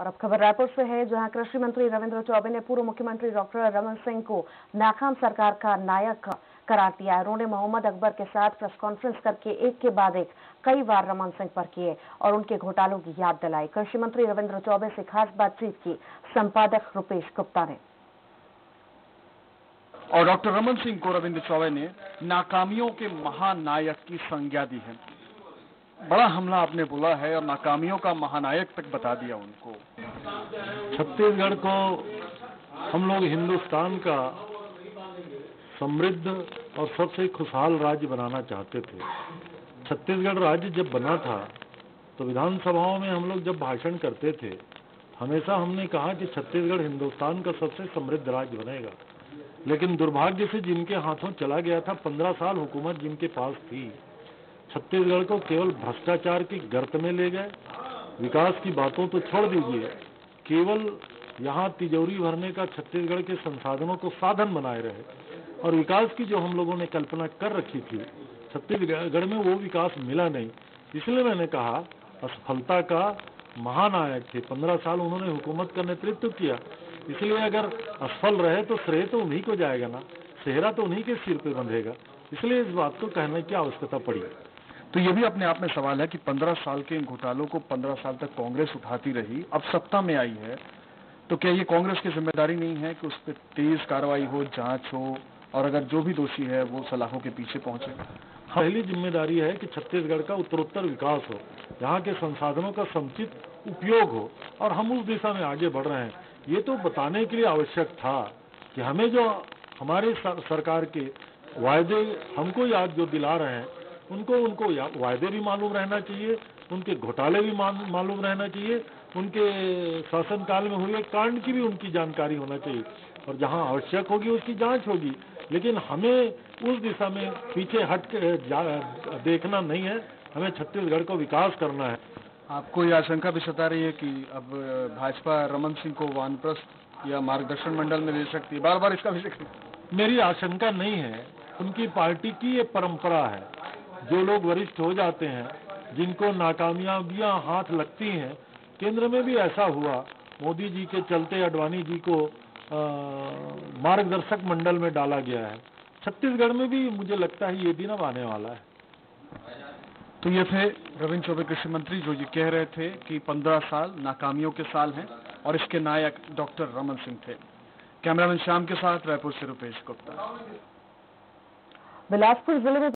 और अब खबर रायपुर से है, जहाँ कृषि मंत्री रविंद्र चौबे ने पूर्व मुख्यमंत्री डॉक्टर रमन सिंह को नाकाम सरकार का नायक करार दिया। उन्होंने मोहम्मद अकबर के साथ प्रेस कॉन्फ्रेंस करके एक के बाद एक कई बार रमन सिंह पर किए और उनके घोटालों की याद दिलाई। कृषि मंत्री रविंद्र चौबे से खास बातचीत की संपादक रुपेश गुप्ता ने। और डॉक्टर रमन सिंह को रविंद्र चौबे ने नाकामियों के महानायक की संज्ञा दी है। बड़ा हमला आपने बोला है और नाकामियों का महानायक तक बता दिया उनको। छत्तीसगढ़ को हम लोग हिंदुस्तान का समृद्ध और सबसे खुशहाल राज्य बनाना चाहते थे। छत्तीसगढ़ राज्य जब बना था तो विधानसभाओं में हम लोग जब भाषण करते थे, हमेशा हमने कहा कि छत्तीसगढ़ हिंदुस्तान का सबसे समृद्ध राज्य बनेगा। लेकिन दुर्भाग्य से जिनके हाथों चला गया था, पंद्रह साल हुकूमत जिनके पास थी छत्तीसगढ़ को केवल भ्रष्टाचार की गर्त में ले गए। विकास की बातों तो छोड़ दीजिए। केवल यहाँ तिजोरी भरने का छत्तीसगढ़ के संसाधनों को साधन बनाए रहे। और विकास की जो हम लोगों ने कल्पना कर रखी थी, छत्तीसगढ़ में वो विकास मिला नहीं। इसलिए मैंने कहा, असफलता का महानायक थे। पंद्रह साल उन्होंने हुकूमत का नेतृत्व किया। इसलिए अगर असफल रहे तो श्रेय तो उन्हीं को जाएगा ना। सेहरा तो उन्हीं के सिर पे बंधेगा। इसलिए इस बात को कहने की आवश्यकता पड़ी। तो ये भी अपने आप में सवाल है कि 15 साल के इन घोटालों को 15 साल तक कांग्रेस उठाती रही, अब सत्ता में आई है तो क्या ये कांग्रेस की ज़िम्मेदारी नहीं है कि उस पर तेज कार्रवाई हो, जाँच हो, और अगर जो भी दोषी है वो सलाहों के पीछे पहुँचे? पहली ज़िम्मेदारी है कि छत्तीसगढ़ का उत्तरोत्तर विकास हो यहाँ के संसाधनों का समुचित उपयोग हो, और हम उस दिशा में आगे बढ़ रहे हैं। ये तो बताने के लिए आवश्यक था कि हमें जो हमारे सरकार के वायदे हमको याद जो दिला रहे हैं उनको उनको वायदे भी मालूम रहना चाहिए उनके घोटाले भी मालूम रहना चाहिए उनके शासनकाल में हुए कांड की भी उनकी जानकारी होना चाहिए। और जहाँ आवश्यक होगी उसकी जाँच होगी। लेकिन हमें उस दिशा में पीछे हट के देखना नहीं है हमें छत्तीसगढ़ को विकास करना है। आपको यह आशंका भी सता रही है कि अब भाजपा रमन सिंह को वानप्रस्थ या मार्गदर्शन मंडल में ले सकती है? बार बार इसका भी मेरी आशंका नहीं है। उनकी पार्टी की ये परंपरा है। जो लोग वरिष्ठ हो जाते हैं जिनको नाकामयाबियाँ हाथ लगती हैं केंद्र में भी ऐसा हुआ। मोदी जी के चलते अडवाणी जी को मार्गदर्शक मंडल में डाला गया है। छत्तीसगढ़ में भी मुझे लगता है ये दिन अब आने वाला है। तो ये थे रविंद्र चौबे कृषि मंत्री जो ये कह रहे थे कि 15 साल नाकामियों के साल हैं और इसके नायक डॉक्टर रमन सिंह थे। कैमरामैन श्याम के साथ रायपुर से रुपेश गुप्ता। बिलासपुर ज़िले में